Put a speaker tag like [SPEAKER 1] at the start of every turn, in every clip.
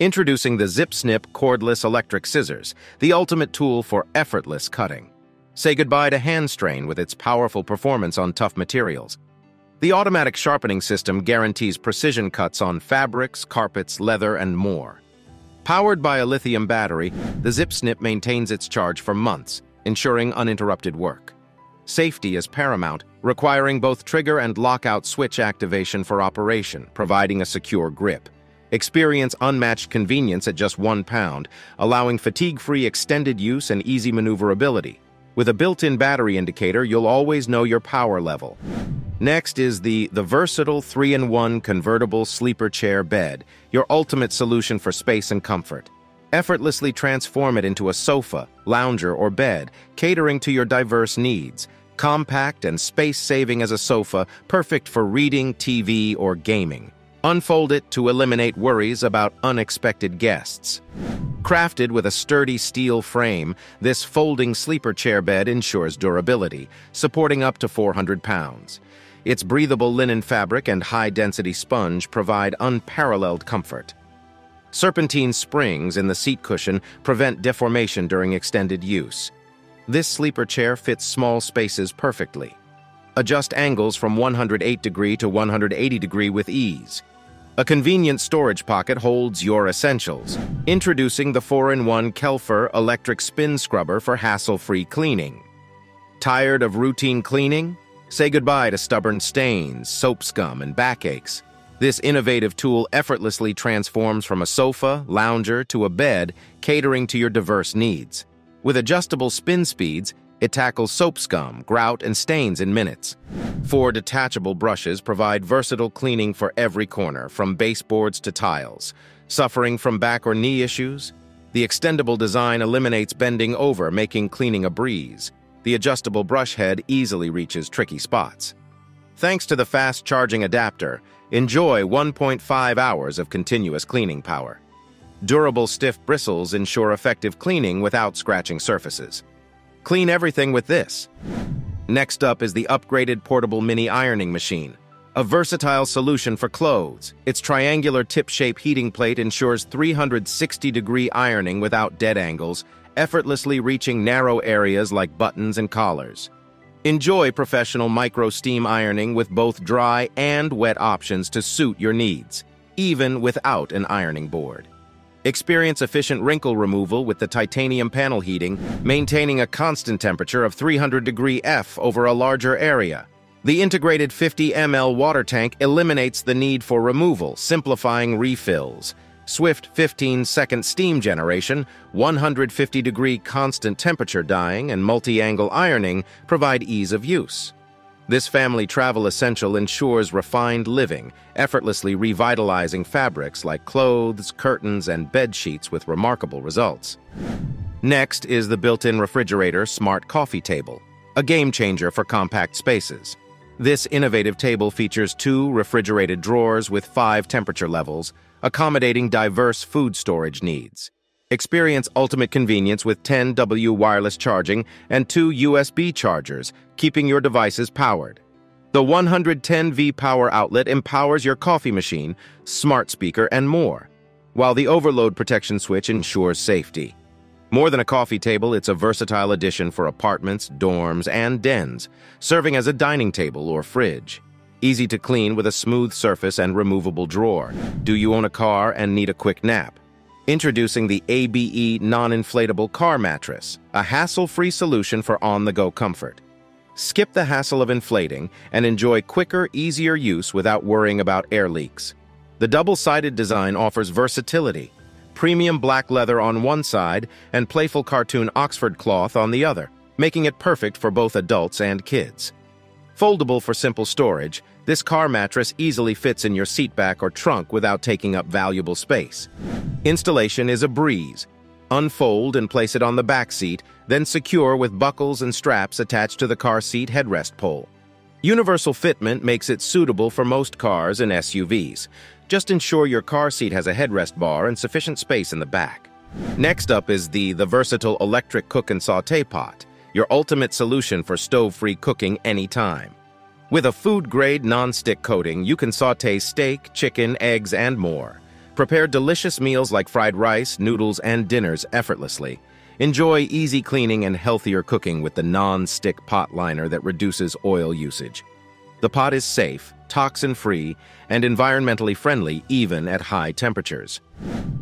[SPEAKER 1] Introducing the ZipSnip cordless electric scissors, the ultimate tool for effortless cutting. Say goodbye to hand strain with its powerful performance on tough materials. The automatic sharpening system guarantees precision cuts on fabrics, carpets, leather, and more. Powered by a lithium battery, the ZipSnip maintains its charge for months, ensuring uninterrupted work. Safety is paramount, requiring both trigger and lockout switch activation for operation, providing a secure grip. Experience unmatched convenience at just one pound, allowing fatigue-free extended use and easy maneuverability. With a built-in battery indicator, you'll always know your power level. Next is the, the versatile 3-in-1 convertible sleeper chair bed, your ultimate solution for space and comfort. Effortlessly transform it into a sofa, lounger, or bed, catering to your diverse needs. Compact and space-saving as a sofa, perfect for reading, TV, or gaming. Unfold it to eliminate worries about unexpected guests. Crafted with a sturdy steel frame, this folding sleeper chair bed ensures durability, supporting up to 400 pounds. Its breathable linen fabric and high-density sponge provide unparalleled comfort. Serpentine springs in the seat cushion prevent deformation during extended use. This sleeper chair fits small spaces perfectly. Adjust angles from 108 degree to 180 degree with ease. A convenient storage pocket holds your essentials. Introducing the 4-in-1 Kelfer electric spin scrubber for hassle-free cleaning. Tired of routine cleaning? Say goodbye to stubborn stains, soap scum, and backaches. This innovative tool effortlessly transforms from a sofa, lounger, to a bed, catering to your diverse needs. With adjustable spin speeds, it tackles soap scum, grout, and stains in minutes. Four detachable brushes provide versatile cleaning for every corner, from baseboards to tiles. Suffering from back or knee issues? The extendable design eliminates bending over, making cleaning a breeze. The adjustable brush head easily reaches tricky spots. Thanks to the fast charging adapter, enjoy 1.5 hours of continuous cleaning power. Durable stiff bristles ensure effective cleaning without scratching surfaces. Clean everything with this. Next up is the upgraded portable mini ironing machine. A versatile solution for clothes, its triangular tip-shape heating plate ensures 360-degree ironing without dead angles, effortlessly reaching narrow areas like buttons and collars. Enjoy professional micro-steam ironing with both dry and wet options to suit your needs, even without an ironing board. Experience efficient wrinkle removal with the titanium panel heating, maintaining a constant temperature of 300 degree F over a larger area. The integrated 50 ml water tank eliminates the need for removal, simplifying refills. Swift 15-second steam generation, 150-degree constant temperature dyeing, and multi-angle ironing provide ease of use. This family travel essential ensures refined living, effortlessly revitalizing fabrics like clothes, curtains, and bed sheets with remarkable results. Next is the built-in refrigerator Smart Coffee Table, a game changer for compact spaces. This innovative table features two refrigerated drawers with five temperature levels, accommodating diverse food storage needs. Experience ultimate convenience with 10W wireless charging and two USB chargers, keeping your devices powered. The 110V power outlet empowers your coffee machine, smart speaker, and more, while the overload protection switch ensures safety. More than a coffee table, it's a versatile addition for apartments, dorms, and dens, serving as a dining table or fridge. Easy to clean with a smooth surface and removable drawer. Do you own a car and need a quick nap? Introducing the ABE non-inflatable car mattress, a hassle-free solution for on-the-go comfort. Skip the hassle of inflating and enjoy quicker, easier use without worrying about air leaks. The double-sided design offers versatility, premium black leather on one side and playful cartoon Oxford cloth on the other, making it perfect for both adults and kids. Foldable for simple storage, this car mattress easily fits in your seatback or trunk without taking up valuable space. Installation is a breeze. Unfold and place it on the back seat, then secure with buckles and straps attached to the car seat headrest pole. Universal fitment makes it suitable for most cars and SUVs. Just ensure your car seat has a headrest bar and sufficient space in the back. Next up is the, the versatile electric cook and saute pot, your ultimate solution for stove-free cooking anytime. With a food-grade non-stick coating, you can saute steak, chicken, eggs, and more Prepare delicious meals like fried rice, noodles, and dinners effortlessly. Enjoy easy cleaning and healthier cooking with the non-stick pot liner that reduces oil usage. The pot is safe, toxin-free, and environmentally friendly even at high temperatures.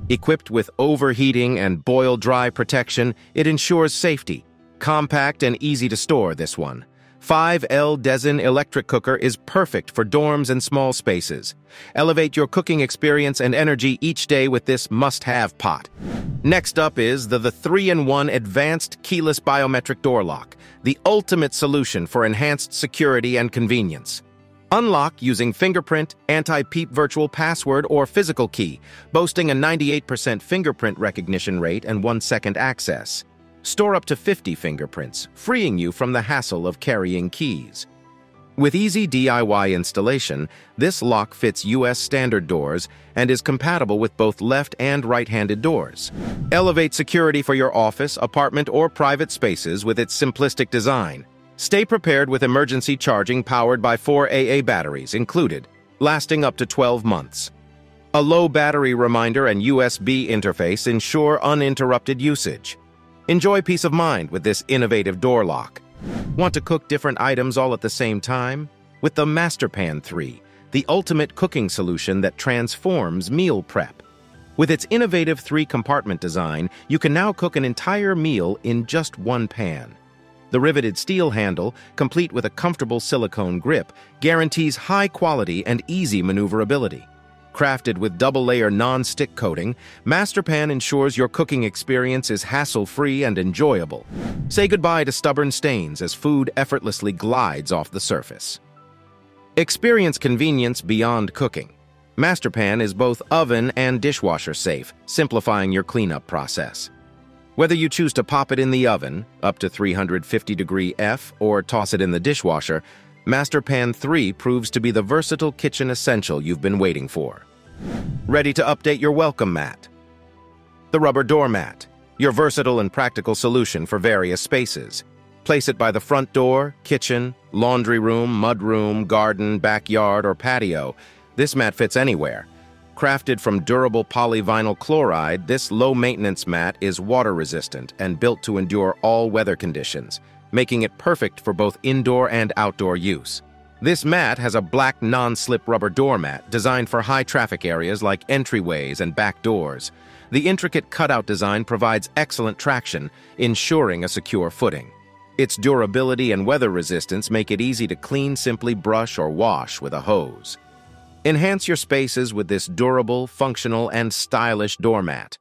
[SPEAKER 1] Equipped with overheating and boil-dry protection, it ensures safety. Compact and easy to store, this one. 5L Dezin electric cooker is perfect for dorms and small spaces. Elevate your cooking experience and energy each day with this must-have pot. Next up is the, the 3-in-1 Advanced Keyless Biometric Door Lock, the ultimate solution for enhanced security and convenience. Unlock using fingerprint, anti-peep virtual password, or physical key, boasting a 98% fingerprint recognition rate and 1-second access. Store up to 50 fingerprints, freeing you from the hassle of carrying keys. With easy DIY installation, this lock fits U.S. standard doors and is compatible with both left and right-handed doors. Elevate security for your office, apartment, or private spaces with its simplistic design. Stay prepared with emergency charging powered by four AA batteries included, lasting up to 12 months. A low battery reminder and USB interface ensure uninterrupted usage. Enjoy peace of mind with this innovative door lock. Want to cook different items all at the same time? With the Masterpan 3, the ultimate cooking solution that transforms meal prep. With its innovative three-compartment design, you can now cook an entire meal in just one pan. The riveted steel handle, complete with a comfortable silicone grip, guarantees high quality and easy maneuverability. Crafted with double-layer non-stick coating, Masterpan ensures your cooking experience is hassle-free and enjoyable. Say goodbye to stubborn stains as food effortlessly glides off the surface. Experience convenience beyond cooking. Masterpan is both oven and dishwasher safe, simplifying your cleanup process. Whether you choose to pop it in the oven, up to 350 degree F, or toss it in the dishwasher, Masterpan 3 proves to be the versatile kitchen essential you've been waiting for. Ready to update your welcome mat. The rubber doormat, your versatile and practical solution for various spaces. Place it by the front door, kitchen, laundry room, mud room, garden, backyard, or patio. This mat fits anywhere. Crafted from durable polyvinyl chloride, this low-maintenance mat is water-resistant and built to endure all weather conditions, making it perfect for both indoor and outdoor use. This mat has a black non-slip rubber doormat designed for high-traffic areas like entryways and back doors. The intricate cutout design provides excellent traction, ensuring a secure footing. Its durability and weather resistance make it easy to clean, simply brush or wash with a hose. Enhance your spaces with this durable, functional, and stylish doormat.